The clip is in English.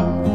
love.